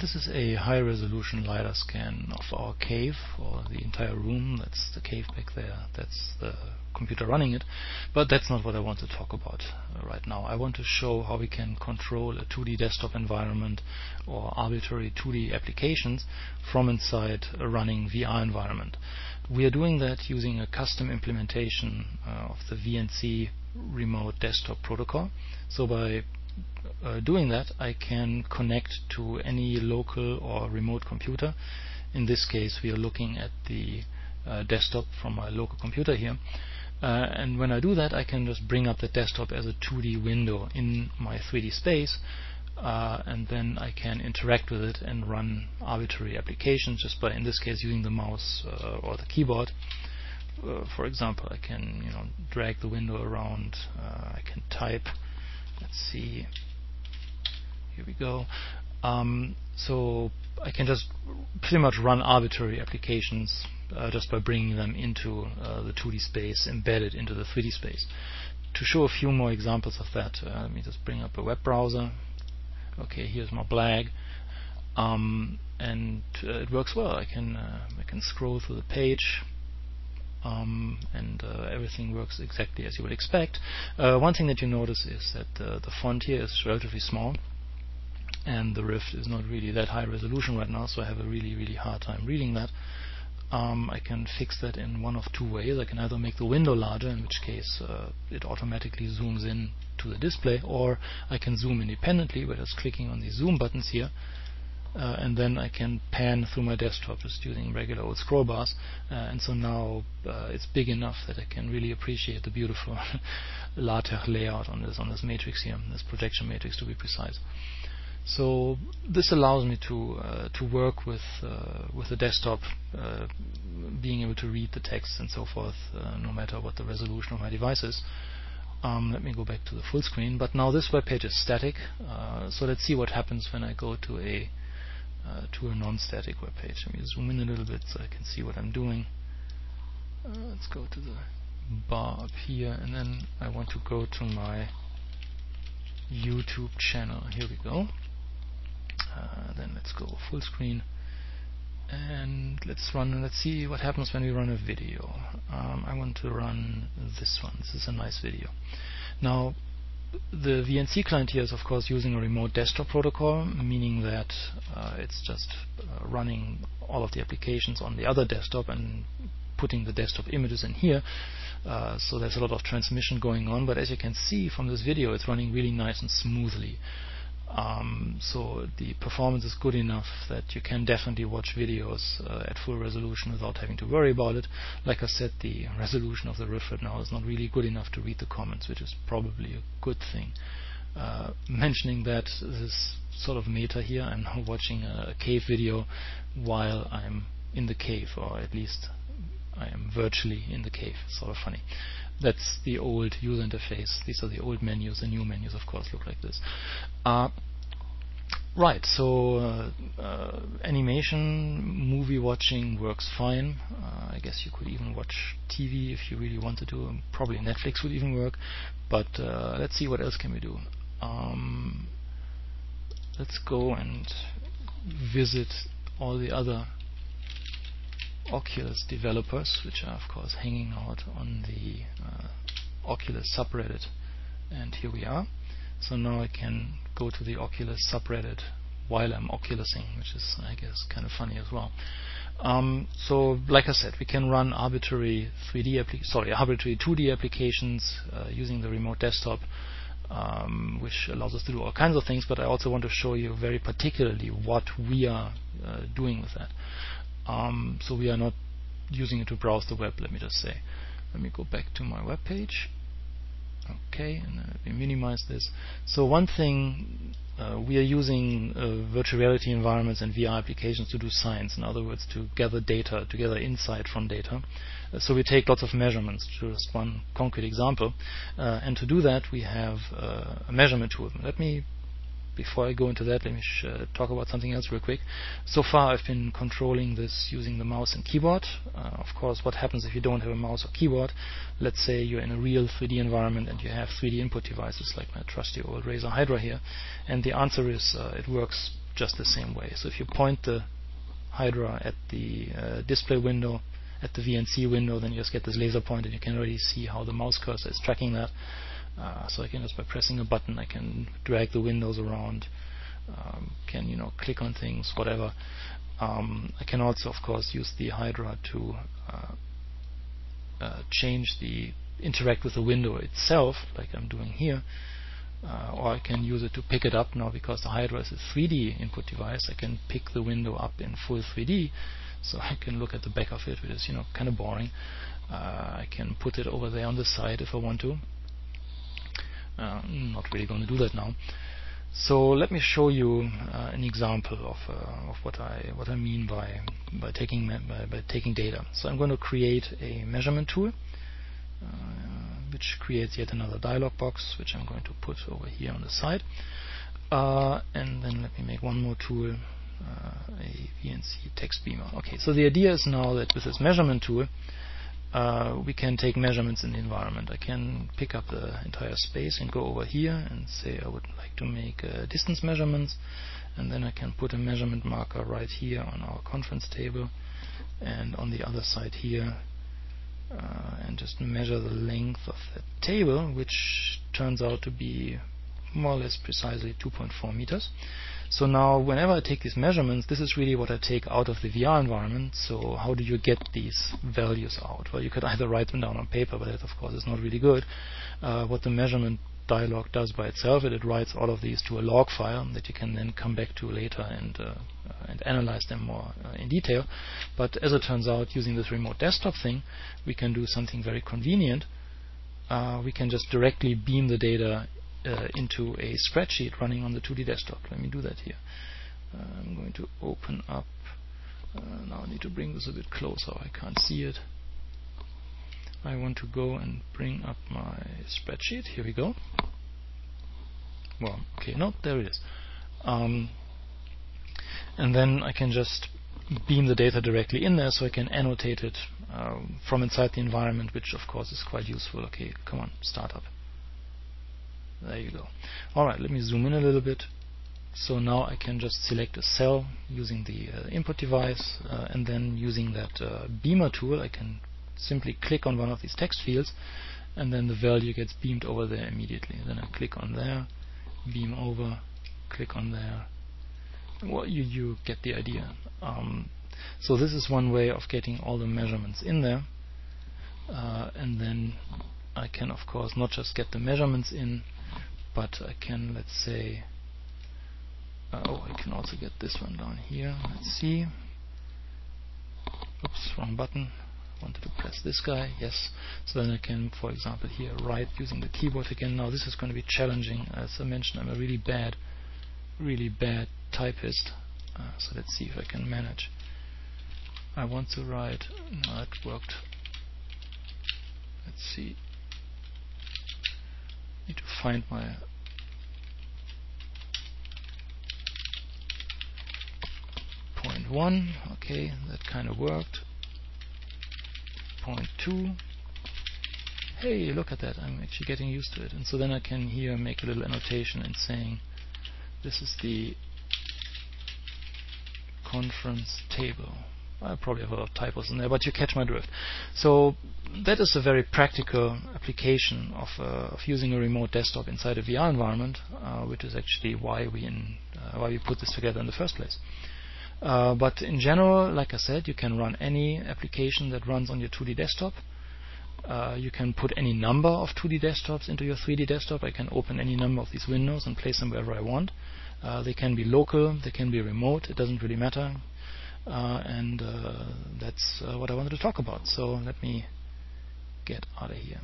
This is a high resolution LiDAR scan of our cave or the entire room. That's the cave back there. That's the computer running it. But that's not what I want to talk about uh, right now. I want to show how we can control a 2D desktop environment or arbitrary 2D applications from inside a running VR environment. We are doing that using a custom implementation uh, of the VNC remote desktop protocol. So by uh, doing that, I can connect to any local or remote computer. In this case, we are looking at the uh, desktop from my local computer here. Uh, and when I do that, I can just bring up the desktop as a 2D window in my 3D space, uh, and then I can interact with it and run arbitrary applications just by, in this case, using the mouse uh, or the keyboard. Uh, for example, I can, you know, drag the window around. I can type. Let's see here we go. Um, so I can just pretty much run arbitrary applications uh, just by bringing them into uh, the 2D space, embedded into the 3D space. To show a few more examples of that, uh, let me just bring up a web browser. Okay, here's my Blag, um, and uh, it works well. I can uh, I can scroll through the page. Um, and uh, everything works exactly as you would expect. one thing that you notice is that the font here is relatively small and the Rift is not really that high resolution right now, so I have a really, really hard time reading that. Um, I can fix that in one of two ways. I can either make the window larger, in which case uh, it automatically zooms in to the display, or I can zoom independently by just clicking on the zoom buttons here, uh, and then I can pan through my desktop just using regular old scroll bars. Uh, and so now uh, it's big enough that I can really appreciate the beautiful LaTeX layout on this on this matrix here, this projection matrix to be precise. So this allows me to uh, to work with uh, with the desktop, uh, being able to read the text and so forth, no matter what the resolution of my device is. Um, let me go back to the full screen. But now this web page is static, so let's see what happens when I go to a uh, to a non-static web page. Let me zoom in a little bit so I can see what I'm doing. let's go to the bar up here, and then I want to go to my YouTube channel. Here we go. Uh, then let's go full screen and let's run let's see what happens when we run a video um, I want to run this one this is a nice video now the VNC client here is of course using a remote desktop protocol meaning that uh, it's just uh, running all of the applications on the other desktop and putting the desktop images in here. Uh, so there's a lot of transmission going on but as you can see from this video it's running really nice and smoothly um, so the performance is good enough that you can definitely watch videos uh, at full resolution without having to worry about it. Like I said, the resolution of the Rift now is not really good enough to read the comments, which is probably a good thing. Uh, mentioning that this is sort of meta here. I'm now watching a cave video while I'm in the cave, or at least I am virtually in the cave. Sort of funny. That's the old user interface. These are the old menus. The new menus, of course, look like this. Uh, right, so uh, uh, animation, movie watching works fine. Uh, I guess you could even watch TV if you really wanted to. Probably Netflix would even work. But uh, let's see what else can we do. Um, let's go and visit all the other Oculus developers, which are of course hanging out on the uh, Oculus subreddit. And here we are. So now I can go to the Oculus subreddit while I'm Oculusing, which is, I guess, kind of funny as well. Um, so, like I said, we can run arbitrary 3D, sorry, arbitrary 2D applications uh, using the remote desktop, um, which allows us to do all kinds of things. But I also want to show you very particularly what we are uh, doing with that. Um, so we are not using it to browse the web, let me just say. Let me go back to my web page. Okay, and uh, we minimize this. So one thing, uh, we are using uh, virtual reality environments and VR applications to do science. In other words, to gather data, to gather insight from data. Uh, so we take lots of measurements. Just one concrete example. Uh, and to do that, we have uh, a measurement tool. Let me before I go into that, let me uh, talk about something else real quick. So far, I've been controlling this using the mouse and keyboard. Uh, of course, what happens if you don't have a mouse or keyboard? Let's say you're in a real 3D environment and you have 3D input devices like my trusty old Razer Hydra here. And the answer is uh, it works just the same way. So if you point the Hydra at the uh, display window, at the VNC window, then you just get this laser point and you can already see how the mouse cursor is tracking that. Uh, so I can just by pressing a button, I can drag the windows around, um, can you know click on things, whatever. Um, I can also, of course, use the Hydra to uh, uh, change the interact with the window itself, like I'm doing here. Uh, or I can use it to pick it up now because the Hydra is a 3D input device. I can pick the window up in full 3D, so I can look at the back of it, which is you know kind of boring. Uh, I can put it over there on the side if I want to. Uh, not really going to do that now. So let me show you uh, an example of, uh, of what I what I mean by by taking by, by, taking data. So I'm going to create a measurement tool, uh, which creates yet another dialog box, which I'm going to put over here on the side. Uh, and then let me make one more tool, uh, a VNC text beamer. Okay, so the idea is now that with this measurement tool, uh, we can take measurements in the environment. I can pick up the entire space and go over here and say I would like to make uh, distance measurements and then I can put a measurement marker right here on our conference table and on the other side here uh, and just measure the length of the table which turns out to be more or less precisely 2.4 meters. So now whenever I take these measurements, this is really what I take out of the VR environment. So how do you get these values out? Well, you could either write them down on paper, but that of course is not really good. Uh, what the measurement dialog does by itself, it, it writes all of these to a log file that you can then come back to later and uh, and analyze them more uh, in detail. But as it turns out, using this remote desktop thing, we can do something very convenient. Uh, we can just directly beam the data uh, into a spreadsheet running on the 2D desktop. Let me do that here. Uh, I'm going to open up. Uh, now I need to bring this a bit closer. I can't see it. I want to go and bring up my spreadsheet. Here we go. Well, okay, no, there it is. Um, and then I can just beam the data directly in there so I can annotate it um, from inside the environment, which of course is quite useful. Okay, come on, start up. There you go. Alright, let me zoom in a little bit. So now I can just select a cell using the uh, input device uh, and then using that uh, beamer tool I can simply click on one of these text fields and then the value gets beamed over there immediately. Then I click on there, beam over, click on there. Well, you, you get the idea. Um, so this is one way of getting all the measurements in there. Uh, and then I can of course not just get the measurements in, but I can let's say uh, oh I can also get this one down here. Let's see. Oops wrong button. Wanted to press this guy yes. So then I can for example here write using the keyboard again. Now this is going to be challenging. As I mentioned I'm a really bad really bad typist. Uh, so let's see if I can manage. I want to write no it worked. Let's see. Need to find my point one. Okay that kind of worked. Point two. Hey look at that I'm actually getting used to it. And so then I can here make a little annotation and saying this is the conference table. I probably have a lot of typos in there, but you catch my drift. So that is a very practical application of, uh, of using a remote desktop inside a VR environment, uh, which is actually why we in, uh, why we put this together in the first place. Uh, but in general, like I said, you can run any application that runs on your 2D desktop. Uh, you can put any number of 2D desktops into your 3D desktop. I can open any number of these windows and place them wherever I want. Uh, they can be local, they can be remote, it doesn't really matter. Uh, and uh, that's what I wanted to talk about. So let me get out of here.